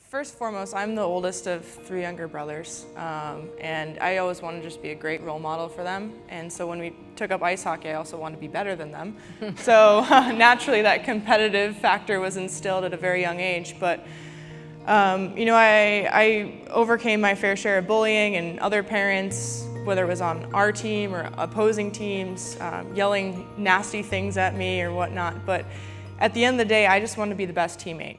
First foremost, I'm the oldest of three younger brothers, um, and I always wanted to just be a great role model for them. And so when we took up ice hockey, I also wanted to be better than them. so uh, naturally, that competitive factor was instilled at a very young age. But um, you know, I, I overcame my fair share of bullying and other parents, whether it was on our team or opposing teams, um, yelling nasty things at me or whatnot. But at the end of the day, I just wanted to be the best teammate.